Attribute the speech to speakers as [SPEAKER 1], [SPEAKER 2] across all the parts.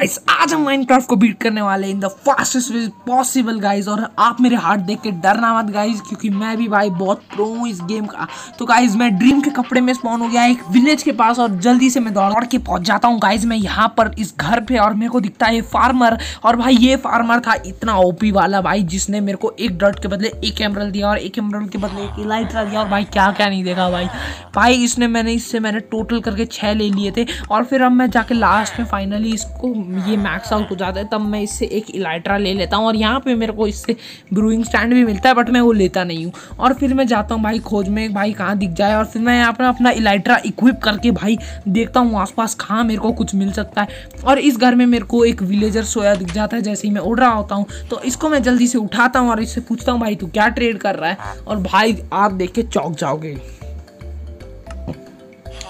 [SPEAKER 1] Guys आज हम Minecraft को बीट करने वाले in the fastest way possible guys और आप मेरे हार्ट देख के डरना मत गाइस क्योंकि मैं भी भाई बहुत प्रो हूँ इस गेम का। तो गाइस मैं ड्रीम के कपड़े में स्पॉन हो गया एक विलेज के पास और जल्दी से मैं दौड़ के पहुँच जाता हूँ गाइस मैं यहाँ पर इस घर पे और मेरे को दिखता है फार्मर और भाई ये फार्मर था इतना ओपी वाला भाई जिसने मेरे को एक डॉट के बदले एक एमरल दिया और एक एमरल के बदले एक इलाइट्रा दिया और भाई क्या क्या नहीं देखा भाई। भाई इसने मैंने इससे मैंने टोटल करके छः ले लिए थे और फिर अब मैं जाके लास्ट में फाइनली इसको ये मैक्स आउट हो जाता है, तब मैं इससे एक इलाइट्रा ले लेता हूँ और यहाँ पे मेरे को इससे ब्रूइंग स्टैंड भी मिलता है बट मैं वो लेता नहीं हूँ। और फिर मैं जाता हूँ भाई खोज में, भाई कहाँ दिख जाए, और फिर मैं यहाँ पर अपना इलाइट्रा इक्विप करके भाई देखता हूँ आसपास कहाँ मेरे को कुछ मिल सकता है। और इस घर में मेरे को एक विलेजर सोया दिख जाता है, जैसे ही मैं उड़ रहा होता हूँ तो इसको मैं जल्दी से उठाता हूँ और इससे पूछता हूँ, भाई तू क्या ट्रेड कर रहा है? और भाई आप देख के चौक जाओगे।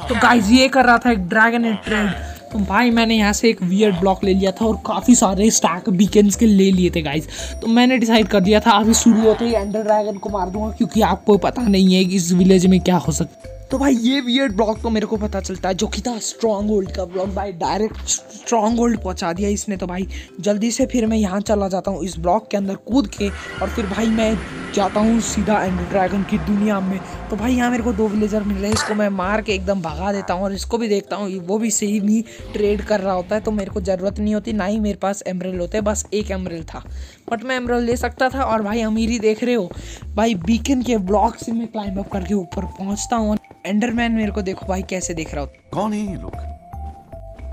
[SPEAKER 1] तो गाइज़ ये कर रहा था एक ड्रैगन ट्रेड तो भाई मैंने यहाँ से एक वियर ब्लॉक ले लिया था और काफ़ी सारे स्टैक बीकेंस के ले लिए थे गाइज़ तो मैंने डिसाइड कर दिया था, अभी शुरू होते ही एंडर ड्रैगन को मार दूँगा, क्योंकि आपको पता नहीं है कि इस विलेज में क्या हो सकता तो भाई ये वियर्ड ब्लॉक तो मेरे को पता चलता है, जो कि था स्ट्रॉन्ग होल्ड का ब्लॉक भाई डायरेक्ट स्ट्रॉन्ग होल्ड पहुँचा दिया इसने तो भाई। जल्दी से फिर मैं यहाँ चला जाता हूँ इस ब्लॉक के अंदर कूद के, और फिर भाई मैं जाता हूँ सीधा एंड ड्रैगन की दुनिया में। तो भाई यहाँ मेरे को दो विलेजर मिल रहे हैं, इसको मैं मार के एकदम भगा देता हूँ, और इसको भी देखता हूँ, वो भी सेम ही ट्रेड कर रहा होता है तो मेरे को ज़रूरत नहीं होती, ना ही मेरे पास एमरल होते, बस एक एमरल था। बट मैं एमरल ले सकता था, और भाई अमीरी देख रहे हो, भाई बीकन के ब्लॉक से मैं क्लाइंब अप करके ऊपर पहुँचता हूँ एंडरमैन मेरे को देखो भाई कैसे देख रहा हो।
[SPEAKER 2] कौन है ये लोग?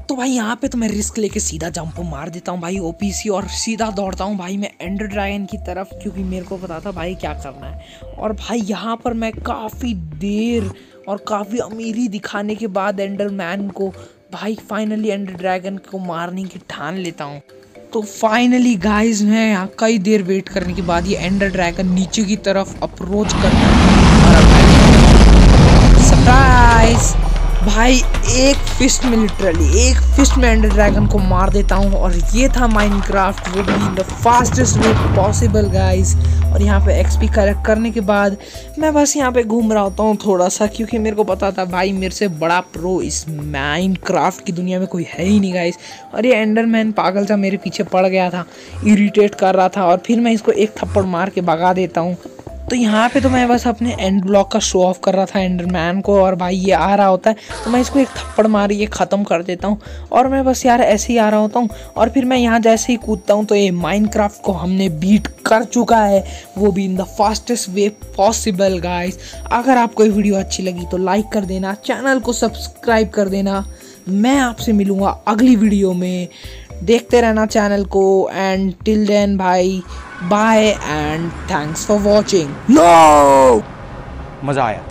[SPEAKER 1] तो भाई यहाँ पे तो मैं रिस्क लेके सीधा जंप मार देता हूँ भाई ओपीसी और सीधा दौड़ता हूँ भाई मैं एंडर ड्रैगन की तरफ़ क्योंकि मेरे को पता था भाई क्या करना है। और भाई यहाँ पर मैं काफ़ी देर और काफ़ी अमीरी दिखाने के बाद एंडर मैन को भाई फाइनली एंडर ड्रैगन को मारने की ठान लेता हूँ। तो फाइनली गाइस मैं यहाँ कई देर वेट करने के बाद ये एंडर ड्रैगन नीचे की तरफ़ अप्रोच करता सरप्राइज़ भाई, एक फिस्ट में लिटरली एक फिस्ट में एंडर ड्रैगन को मार देता हूँ और ये था माइनक्राफ्ट वो भी in the fastest way possible guys और यहाँ पे एक्सपी कलेक्ट करने के बाद मैं बस यहाँ पे घूम रहा होता हूँ थोड़ा सा क्योंकि मेरे को पता था, भाई, मेरे से बड़ा प्रो इस माइनक्राफ्ट की दुनिया में कोई है ही नहीं गाइस और ये एंडरमैन पागल सा मेरे पीछे पड़ गया था इरीटेट कर रहा था और फिर मैं इसको एक थप्पड़ मार के भगा देता हूँ। तो यहाँ पे तो मैं बस अपने एंड ब्लॉक का शो ऑफ़ कर रहा था एंडरमैन को और भाई ये आ रहा होता है। तो मैं इसको एक थप्पड़ मार, ये ख़त्म कर देता हूँ। और मैं बस यार ऐसे ही आ रहा होता हूँ। और फिर मैं यहाँ जैसे ही कूदता हूँ तो ये माइनक्राफ्ट को हमने बीट कर चुका है। वो भी in the fastest way possible guys अगर आपको ये वीडियो अच्छी लगी तो लाइक कर देना चैनल को सब्सक्राइब कर देना। मैं आपसे मिलूँगा अगली वीडियो में। देखते रहना चैनल को। एंड टिल देन भाई bye and thanks for watching no
[SPEAKER 2] मजा आया